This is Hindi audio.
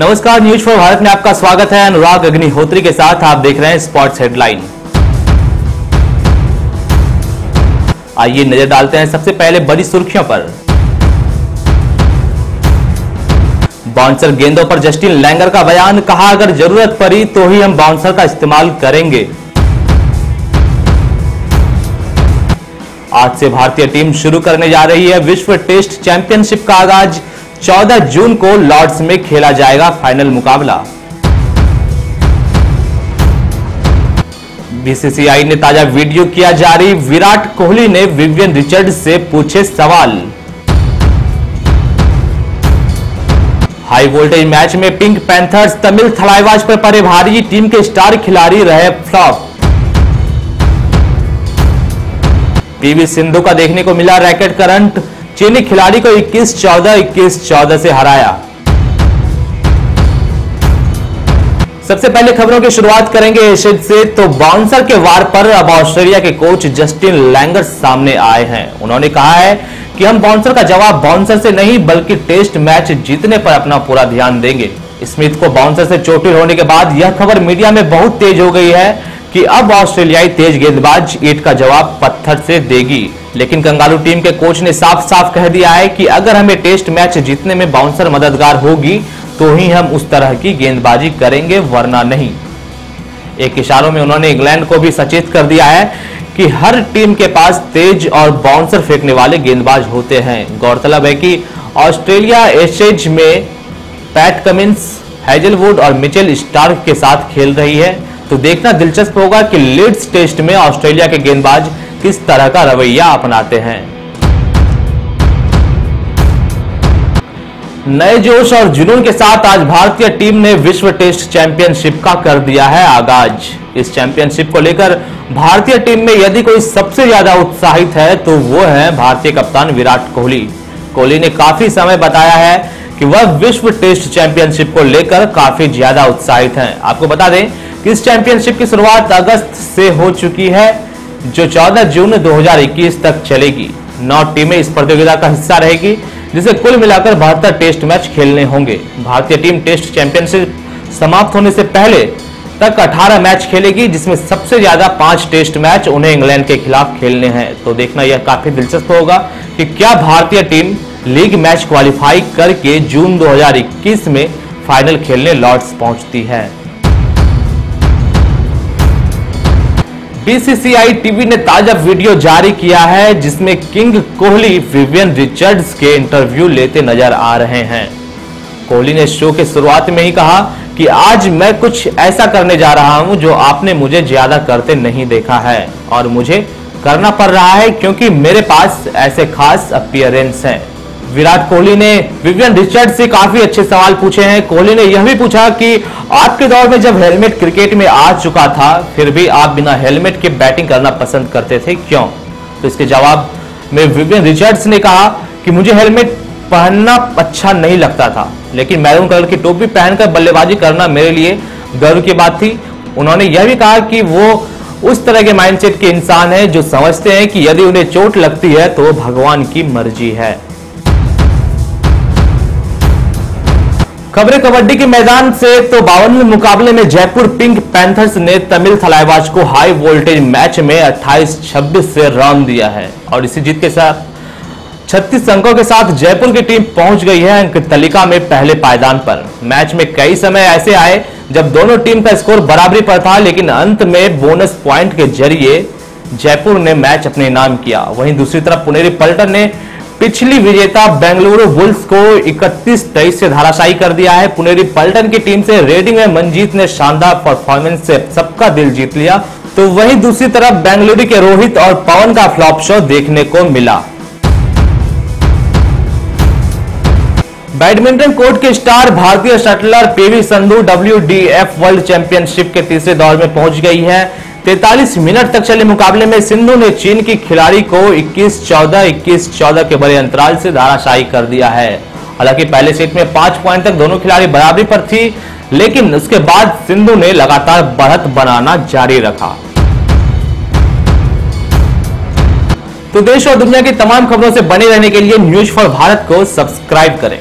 नमस्कार न्यूज़ फॉर भारत में आपका स्वागत है अनुराग अग्निहोत्री के साथ। आप देख रहे हैं स्पोर्ट्स हेडलाइन आइए नज़र डालते हैं सबसे पहले बड़ी सुर्खियों पर। बाउंसर गेंदों पर जस्टिन लैंगर का बयान, कहा अगर ज़रूरत पड़ी तो ही हम बाउंसर का इस्तेमाल करेंगे। आज से भारतीय टीम शुरू करने जा रही है विश्व टेस्ट चैंपियनशिप का आगाज़। 14 जून को लॉर्ड्स में खेला जाएगा फाइनल मुकाबला। बीसीसीआई ने ताज़ा वीडियो किया जारी। विराट कोहली ने विवियन रिचर्ड से पूछे सवाल। हाई वोल्टेज मैच में पिंक पैंथर्स तमिल थलाईवाज पर पड़े भारी। टीम के स्टार खिलाड़ी रहे फ्लॉप। पीवी सिंधु का देखने को मिला रैकेट करंट। चीनी खिलाड़ी को 21-14, 21-14 से हराया। सबसे पहले खबरों की शुरुआत करेंगे एशियन से तो बाउंसर के वार पर अब ऑस्ट्रेलिया के कोच जस्टिन लैंगर सामने आए हैं। उन्होंने कहा है कि हम बाउंसर का जवाब बाउंसर से नहीं बल्कि टेस्ट मैच जीतने पर अपना पूरा ध्यान देंगे। स्मिथ को बाउंसर से चोटिल होने के बाद यह खबर मीडिया में बहुत तेज हो गई है। कि अब ऑस्ट्रेलियाई तेज गेंदबाज ईट का जवाब पत्थर से देगी। लेकिन कंगालू टीम के कोच ने साफ़ साफ़ कह दिया है कि अगर हमें टेस्ट मैच जीतने में बाउंसर मददगार होगी तो ही हम उस तरह की गेंदबाजी करेंगे, वरना नहीं। एक इशारों में उन्होंने इंग्लैंड को भी सचेत कर दिया है कि हर टीम के पास तेज और बाउंसर फेंकने वाले गेंदबाज होते हैं। गौरतलब है कि ऑस्ट्रेलिया एशेज में पैट कमिंस, हैजलवुड और मिचेल स्टार्क के साथ खेल रही है। तो देखना दिलचस्प होगा कि लीड्स टेस्ट में ऑस्ट्रेलिया के गेंदबाज किस तरह का रवैया अपनाते हैं। नए जोश और जुनून के साथ आज भारतीय टीम ने विश्व टेस्ट चैंपियनशिप का कर दिया है आगाज़। इस चैंपियनशिप को लेकर भारतीय टीम में यदि कोई सबसे ज़्यादा उत्साहित है तो वो है भारतीय कप्तान विराट कोहली। कोहली ने काफ़ी समय बताया है कि वह विश्व टेस्ट चैंपियनशिप को लेकर काफ़ी ज़्यादा उत्साहित हैं। आपको बता दें कि इस चैंपियनशिप की शुरुआत अगस्त से हो चुकी है, जो 14 जून 2021 तक चलेगी। नौ टीमें इस प्रतियोगिता का हिस्सा रहेगी, जिसे कुल मिलाकर बहत्तर टेस्ट मैच खेलने होंगे। भारतीय टीम टेस्ट चैंपियनशिप समाप्त होने से पहले तक 18 मैच खेलेगी, जिसमें सबसे ज़्यादा पाँच टेस्ट मैच उन्हें इंग्लैंड के खिलाफ खेलने हैं। तो देखना यह काफ़ी दिलचस्प होगा कि क्या भारतीय टीम लीग मैच क्वालिफाई करके जून 2021 में फाइनल खेलने लॉर्ड्स पहुँचती है। बीसीसीआई टीवी ने ताज़ा वीडियो जारी किया है, जिसमें किंग कोहली, विवियन रिचर्ड्स के इंटरव्यू लेते नज़र आ रहे हैं। कोहली ने शो के शुरुआत में ही कहा कि आज मैं कुछ ऐसा करने जा रहा हूँ जो आपने मुझे ज़्यादा करते नहीं देखा है, और मुझे करना पड़ रहा है क्योंकि मेरे पास ऐसे खास अपियरेंस हैं। विराट कोहली ने, विवियन रिचर्ड से काफ़ी अच्छे सवाल पूछे हैं। कोहली ने यह भी पूछा कि आपके दौर में जब हेलमेट क्रिकेट में आ चुका था, फिर भी आप बिना हेलमेट के बैटिंग करना पसंद करते थे? क्यों? तो इसके जवाब में विवियन रिचर्ड्स ने कहा कि मुझे हेलमेट पहनना अच्छा नहीं लगता था, लेकिन मैरून कलर की टोपी पहनकर बल्लेबाजी करना मेरे लिए गर्व की बात थी। उन्होंने यह भी कहा कि वो उस तरह के माइंडसेट के इंसान है जो समझते हैं कि यदि उन्हें चोट लगती है तो वो भगवान की मर्ज़ी है। खबरें कबड्डी के मैदान से तो बावन मुकाबले में जयपुर पिंक पैंथर्स ने तमिल थलाईवाज को हाई वोल्टेज मैच में 28-26 से रन दिया है और इसी जीत के साथ 36 अंकों के साथ जयपुर की टीम पहुँच गई है अंक तालिका में पहले पायदान पर। मैच में कई समय ऐसे आए जब दोनों टीम का स्कोर बराबरी पर था, लेकिन अंत में बोनस पॉइंट के ज़रिए जयपुर ने मैच अपने नाम किया। वहीं दूसरी तरफ़ पुनेरी पल्टन ने पिछली विजेता बेंगलुरु बुल्स को 31 तेईस से धाराशाही कर दिया है। पुनेरी पल्टन की टीम से रेडिंग में मनजीत ने शानदार परफॉर्मेंस से सबका दिल जीत लिया। तो वहीं दूसरी तरफ़ बेंगलुरु के रोहित और पवन का फ्लॉप शो देखने को मिला। बैडमिंटन कोर्ट के स्टार भारतीय shuttler PV Sindhu W world championship के तीसरे दौर में पहुँच गई है। 43 मिनट तक चले मुकाबले में सिंधु ने चीन की खिलाड़ी को 21-14, 21-14 के बड़े अंतराल से धाराशाही कर दिया है। हालाँकि पहले सेट में पाँच पॉइंट तक दोनों खिलाड़ी बराबरी पर थी लेकिन उसके बाद सिंधु ने लगातार बढ़त बनाना जारी रखा। तो देश और दुनिया की तमाम खबरों से बने रहने के लिए न्यूज़ फॉर भारत को सब्सक्राइब करें।